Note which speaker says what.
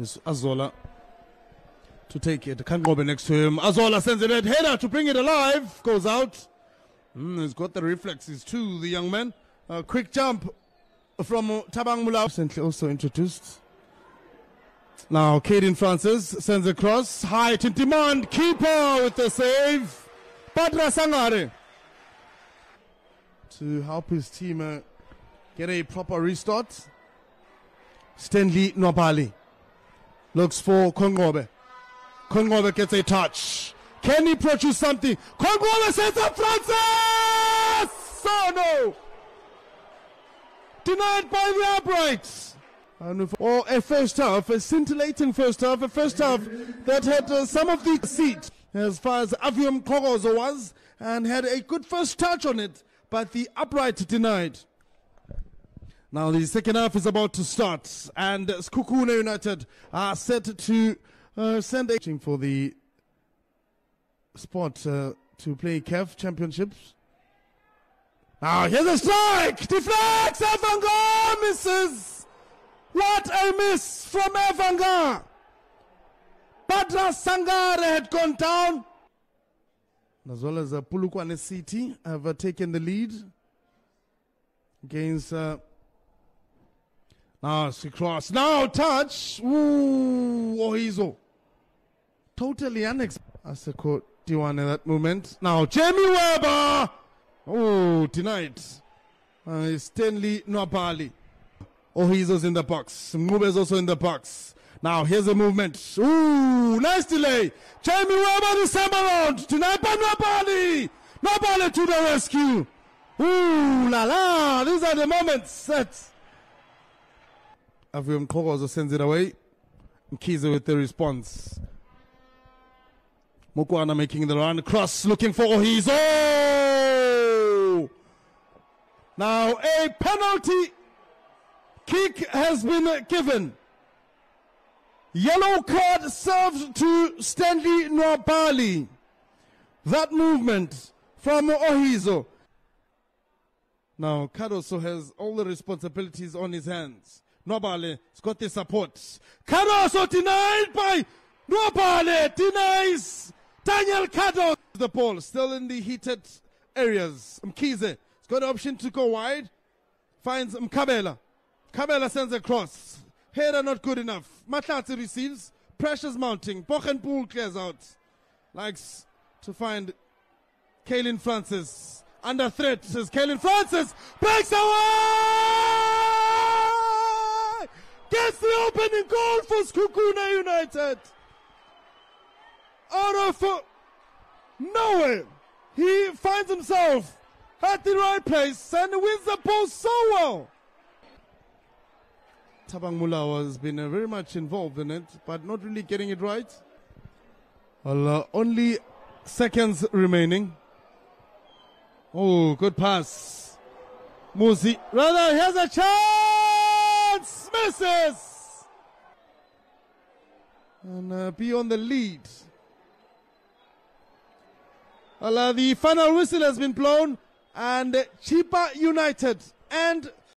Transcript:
Speaker 1: It's Azola to take it. Can't Kangobe next to him. Azola sends it header to bring it alive. Goes out. Mm, he's got the reflexes too, the young man. A quick jump from Tabang Mula. Recently also introduced. Now, Caden Francis sends across. Height in demand. Keeper with the save. Badra Sangare. To help his team uh, get a proper restart. Stanley Nwabali looks for Kongobe. Kongobe gets a touch. Can he produce something? Kongobe sends up Francis! Oh no! Denied by the uprights. And or a first half, a scintillating first half, a first half that had uh, some of the seat as far as Avium Korozo was and had a good first touch on it, but the upright denied. Now the second half is about to start, and Sekhukhune United are set to uh, send a for the spot uh, to play CAF Championships. Now here's a strike! Deflects! Evanga misses! What a miss from Evanga! Badra Sangare had gone down. As well as uh, Polokwane City have uh, taken the lead against. Uh, now she cross. Now touch. Ooh, Ohizu. Totally unexpected. Aseko Diwane that moment. Now Jamie Webber. Oh, tonight. Uh, Stanley Nwabali. Ohizu's in the box. Mube's also in the box. Now here's a movement. Ooh, nice delay. Jamie Webber this time around. Tonight by Nwabali. Nwabali to the rescue. Ooh, la la. These are the moments that Avium Korozo sends it away. Mkiza with the response. Mukwana making the run. Cross looking for Ohizu. Now a penalty kick has been given. Yellow card served to Stanley Nwabali. That movement from Ohizu. Now, Cardoso has all the responsibilities on his hands. Got the support. Cardoso denied by Nwabali. Denies Daniel Cardoso. The ball still in the heated areas. Mkize has got the option to go wide. Finds Mkabela. Kabela sends a cross. Header not good enough. Matlati receives. Pressure's mounting. Bochenpool clears out. Likes to find Kaylin Francis. Under threat says Kaylin Francis. Breaks away! Gets the opening goal for Sekhukhune United. Out of nowhere. He finds himself at the right place and wins the ball so well. Tabang Mulawa has been uh, very much involved in it, but not really getting it right. Well, uh, only seconds remaining. Oh, good pass. Musi. Rather, here's a chance! Misses! And uh, be on the lead. Well, uh, the final whistle has been blown, and Chippa United and